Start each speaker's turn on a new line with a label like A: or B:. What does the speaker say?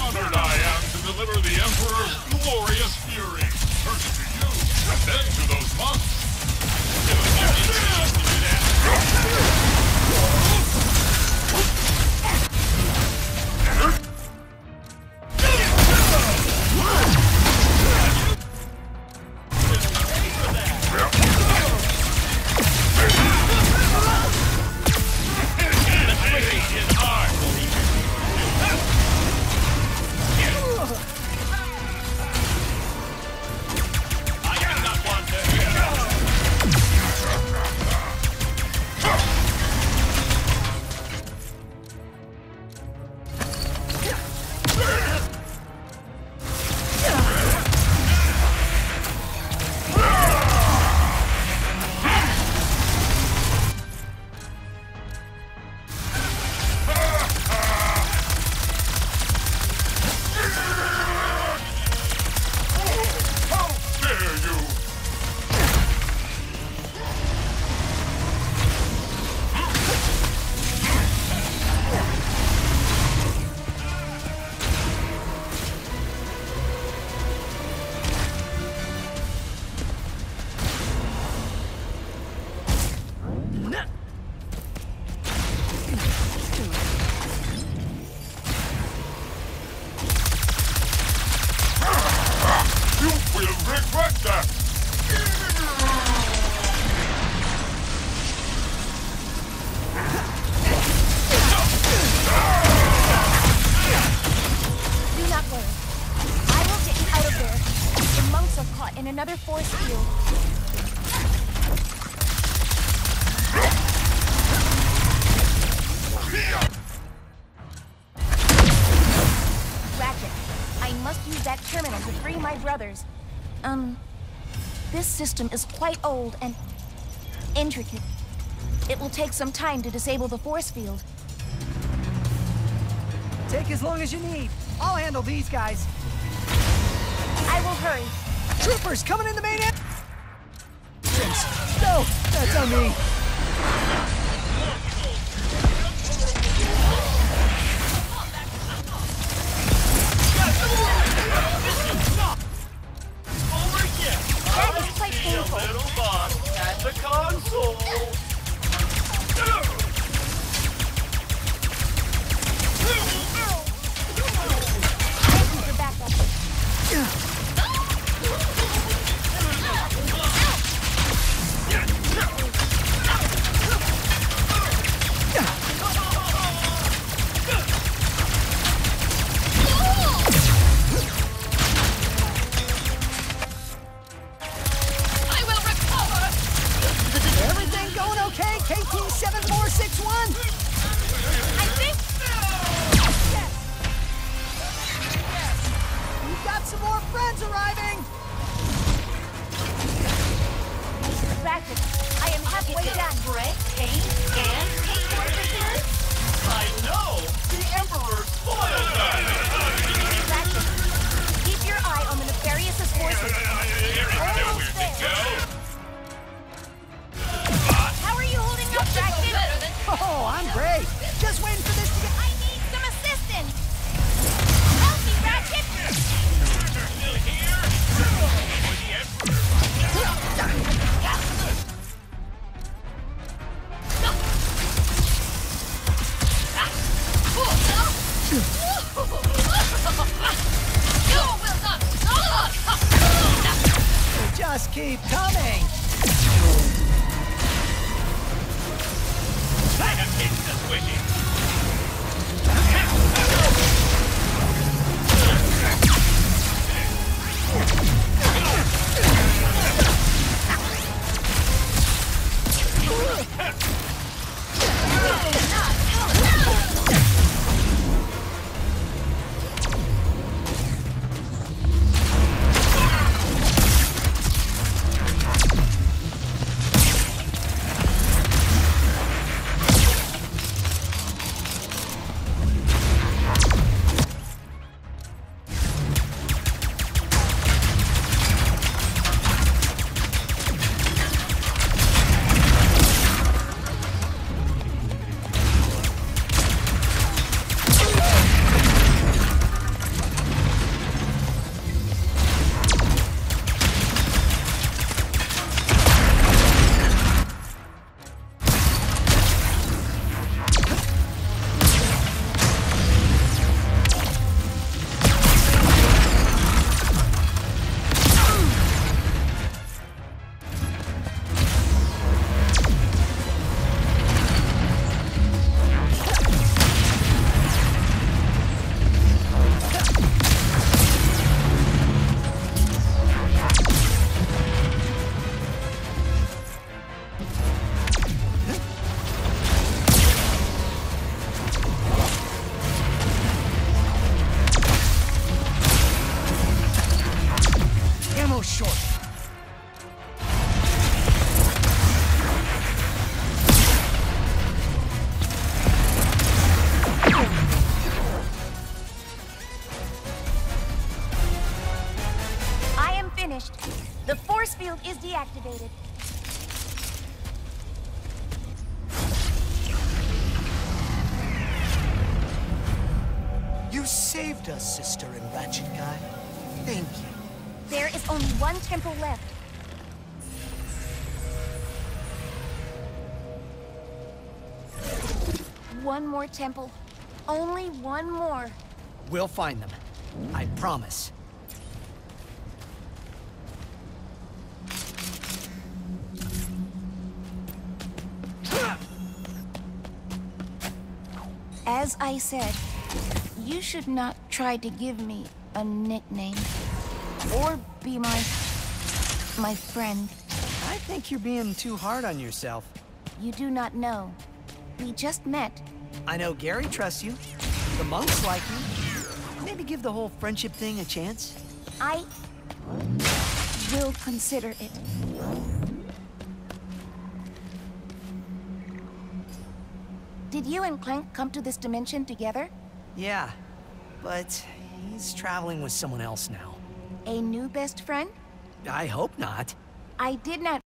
A: honored I am to deliver the Emperor's glorious fury. First to you, and then to those monks.
B: Free my brothers. Um, this system is quite old and intricate. It will take some time to disable the force field.
C: Take as long as you need. I'll handle these guys.
B: I will hurry.
C: Troopers coming in the main entrance. No, that's on me. Friends arriving.
B: Ratchet, I am halfway done.
D: bread, paint, and take more prisoners?
E: I know! The Emperor spoiled us!
B: Ratchet, keep your eye on the nefarious forces. Almost there. How are you holding up, Ratchet?
C: Oh, I'm great. Just waiting for this keep coming!
E: Let him hit the squishy!
C: Short.
B: I am finished. The force field is deactivated.
C: You saved us, sister and Ratchet Guy. Thank you.
B: There is only one temple left. One more temple. Only one more.
C: We'll find them. I promise.
B: As I said, you should not try to give me a nickname. Or be my... my friend.
C: I think you're being too hard on yourself.
B: You do not know. We just met.
C: I know Gary trusts you. The monks like you. Maybe give the whole friendship thing a chance.
B: I... will consider it. Did you and Clank come to this dimension together?
C: Yeah, but he's traveling with someone else now.
B: A new best friend?
C: I hope not.
B: I did not